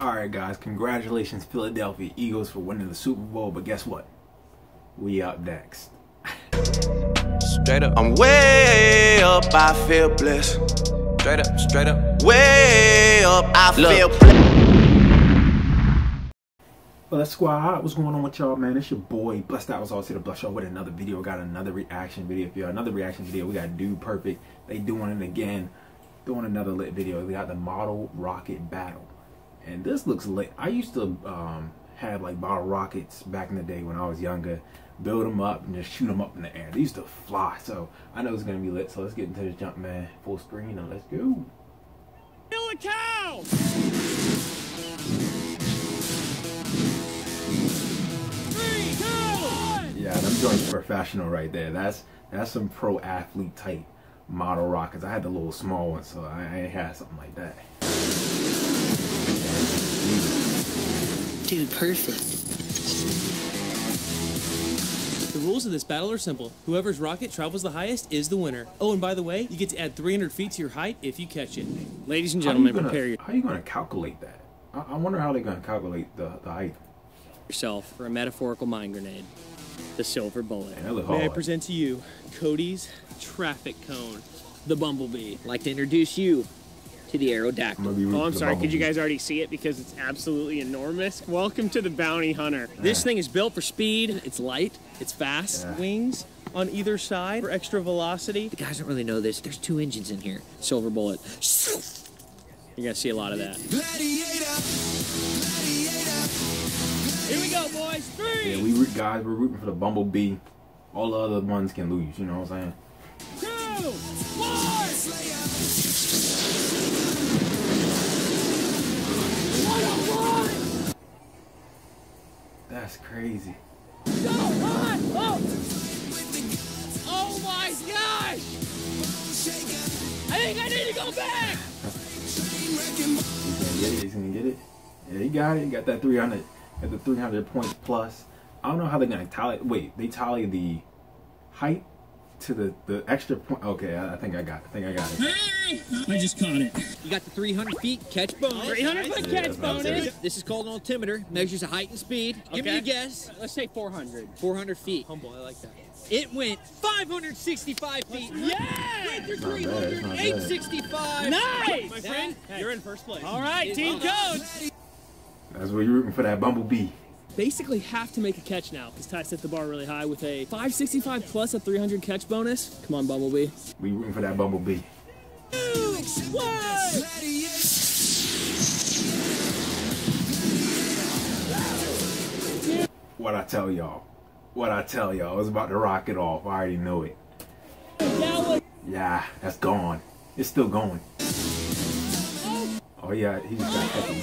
All right, guys, congratulations, Philadelphia Eagles, for winning the Super Bowl. But guess what? We up next. Straight up, I'm way up, I feel blessed. Straight up, straight up, way up, I Look. feel blessed. Well, that's squad. What's going on with y'all, man? It's your boy, Blessed Out was all to the Blush Show with another video. Got another reaction video for y'all. Another reaction video. We got Dude Perfect. They doing it again. Doing another lit video. We got the model rocket battle. And this looks lit. I used to um, have like bottle rockets back in the day when I was younger. Build them up and just shoot them up in the air. They used to fly. So I know it's going to be lit. So let's get into this jump, man. Full screen and let's go. Kill a cow! Three, two, one! Yeah, them joints professional right there. That's that's some pro athlete type model rockets. I had the little small one, so I, I ain't had something like that. Dude, perfect. The rules of this battle are simple. Whoever's rocket travels the highest is the winner. Oh, and by the way, you get to add 300 feet to your height if you catch it. Ladies and How you gentlemen, gonna- prepare How you gonna calculate that? I, I wonder how they're gonna calculate the, the height. yourself for a metaphorical mind grenade. The silver bullet. Man, May I present to you Cody's traffic cone, the bumblebee. I'd like to introduce you to the I'm Aerodactyl. gonna be rooting Oh, I'm sorry. Could you guys already see it because it's absolutely enormous? Welcome to the bounty hunter. This thing is built for speed. It's light. It's fast. Yeah. Wings on either side for extra velocity. The guys don't really know this. There's two engines in here. Silver bullet. You're gonna see a lot of that. Here we go, boys. Three, Yeah, we root guys. We're rooting for the Bumblebee. All the other ones can lose. You know what I'm saying? two, one. That's crazy. Go, run! Oh! Oh my gosh! I think I need to go back! He's gonna get it. He's gonna get it. Yeah, he got it. He got that 300. Got the 300 points plus. I don't know how they're gonna tally. Wait, they tally the height to the the extra point. Okay, I, I think I got. It. I think I got it. I just caught it. You got the 300 feet catch bonus. 300 foot Yeah, catch that's bonus. This is called an altimeter. Measures the height and speed. Give me a guess. Let's say 400. 400 feet. Humble, I like that. It went 565 feet. Yeah! Went through Not bad, 300. it's not bad. 865. Nice! My friend, you're in first place. All All right, right, team team code. That's what you're rooting for. That Bumblebee. Basically have to make a catch now because Ty set the bar really high with a 565 plus a 300 catch bonus. Come on, Bumblebee. We rooting for that Bumblebee. What I tell y'all. What I tell y'all. I was about to rock it off. I already know it. Yeah, that's gone. It's still going. Oh yeah, he just got cut the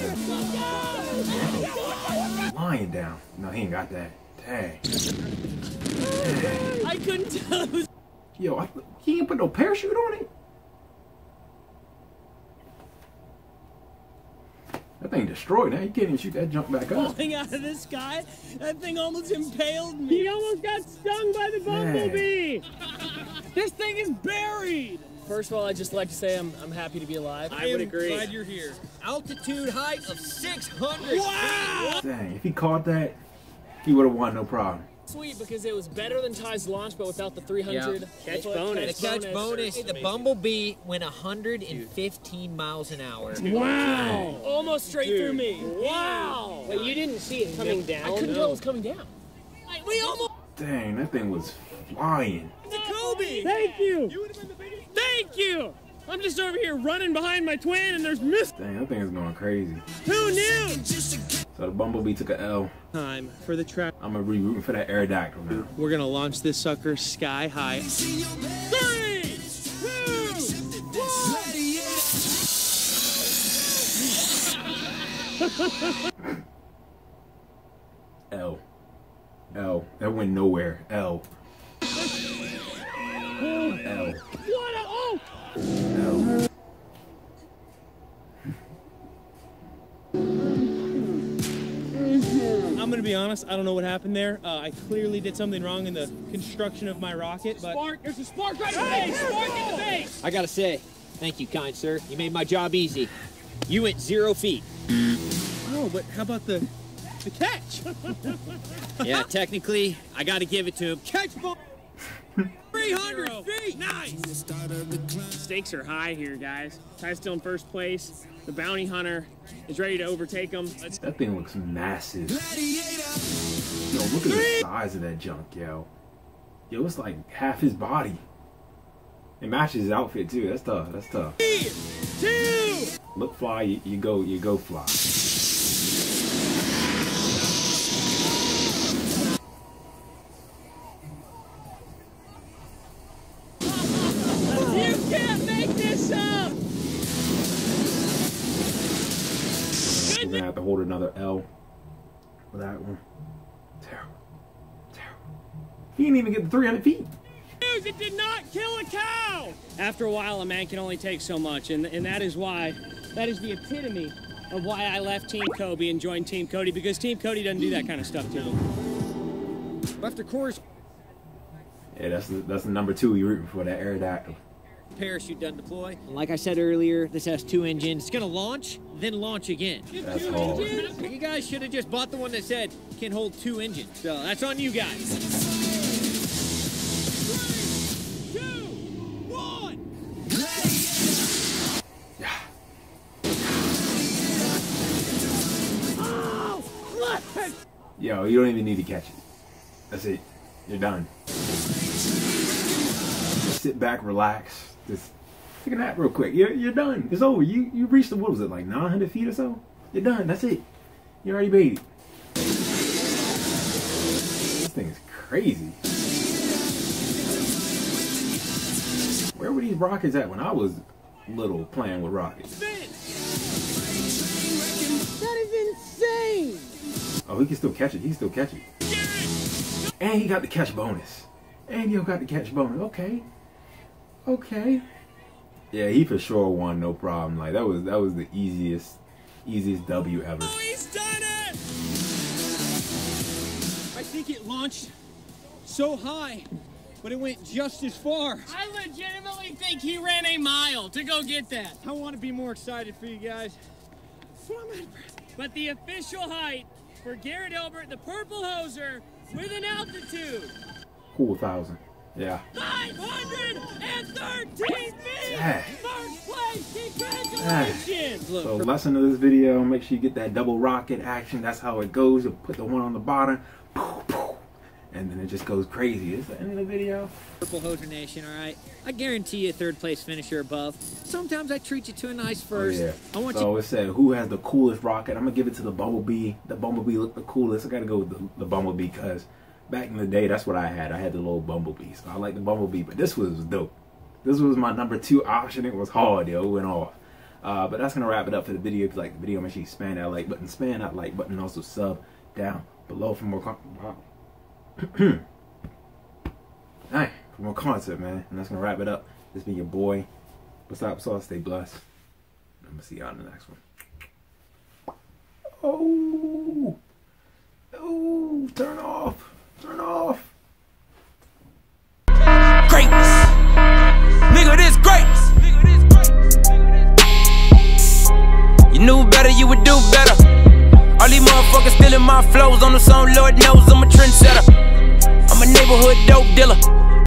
Lying down. No, he ain't got that. Dang. Dang. I couldn't tell it was Yo, I, he ain't put no parachute on it. That thing destroyed. Now you can't even shoot that jump back up. falling out of the sky. That thing almost impaled me. He almost got stung by the bumblebee. this thing is buried. First of all, I'd just like to say I'm, I'm happy to be alive. I would agree. Glad you're here. Altitude height of 600. Wow! Dang, if he caught that, he would have won no problem. Sweet because it was better than Ty's launch, but without the 300 Yeah. Catch foot bonus. The catch bonus, the Bumblebee went 115 miles an hour. Wow! Almost straight through me. Wow! Wait, you didn't see it coming down? I couldn't tell it was coming down. Like, we almost. Dang, that thing was flying. Coby! Thank you! Thank you! I'm just over here running behind my twin, and there's Miss. Dang, that thing is going crazy. Who knew? So the Bumblebee took a L. Time for the trap. I'm gonna be rooting for that Aerodactyl now. We're gonna launch this sucker sky high. Three, two, L. L. That went nowhere. L. L. What a! L. I'm gonna be honest, I don't know what happened there. Uh, I clearly did something wrong in the construction of my rocket, but. Spark! There's a spark right in the base! Spark in the base! I gotta say, thank you, kind sir. You made my job easy. You went zero feet. Oh, but how about the the catch? Yeah, technically, I got to give it to him. catch ball. 300 feet! Nice! Stakes are high here, guys. Ty's still in first place. The bounty hunter is ready to overtake him. Let's That thing looks massive. Yo, look at the size of that junk, yo. Yo, it's like half his body. It matches his outfit too. That's tough. That's tough. two! Look fly, you, you go, you go fly. He didn't even get the 300 feet. News, it did not kill a cow! After a while, a man can only take so much, and, and that is why, that is the epitome of why I left Team Coby and joined Team Cody, because Team Cody doesn't do that kind of stuff to them. Left of course, Yeah, that's the, that's the number two you're rooting for, that Aerodactyl. Parachute doesn't deploy. Like I said earlier, this has two engines. It's going to launch, then launch again. That's hard. You guys should have just bought the one that said can hold two engines. So that's on you guys. Yo, you don't even need to catch it. That's it. You're done. Sit back, relax. Just take a nap real quick. You're, you're done. It's over. You you reached the what was it like 900 feet or so? You're done. That's it. You already it. This thing is crazy. Where were these rockets at when I was little playing with rockets? Oh, he can still catch it. He can still catch it. And he got the catch bonus. And you got the catch bonus. Okay. Okay. Yeah, he for sure won, no problem. Like that was that was the easiest easiest W ever. Oh, he's done it! I think it launched so high, but it went just as far. I legitimately think he ran a mile to go get that. I want to be more excited for you guys. But I'm out of breath. But the official height for Garrett Hilbert, the purple hoser, with an altitude Cool thousand. Yeah. 513 feet! Yeah. First place! Congratulations! Look, So lesson of this video, make sure you get that double rocket action. That's how it goes. You put the one on the bottom, and then it just goes crazy. It's the end of the video. Purple Hoser Nation, all right? I guarantee you a third place finisher above. Sometimes I treat you to a nice first. Oh, yeah. I want so you. it said who has the coolest rocket. I'm gonna give it to the Bumblebee. The Bumblebee looked the coolest. I gotta go with the, the Bumblebee because back in the day, that's what I had. I had the little Bumblebee, so I like the Bumblebee. But this was dope. This was my number two option. It was hard, yo. It went off. Uh, but that's gonna wrap it up for the video. If you like the video, make sure you spam that like button, spam that like button, also sub down below for more. Con- wow. Hey, for more content, man. And that's gonna wrap it up. This been your boy. What's up, sauce? Stay blessed. I'm gonna see y'all in the next one. Oh, oh, turn off, turn off. Greatness. Nigga, this greatness. You knew better, you would do better. All these motherfuckers stealing my flows on the song, Lord knows I'm a trendsetter. I'm a neighborhood dope dealer.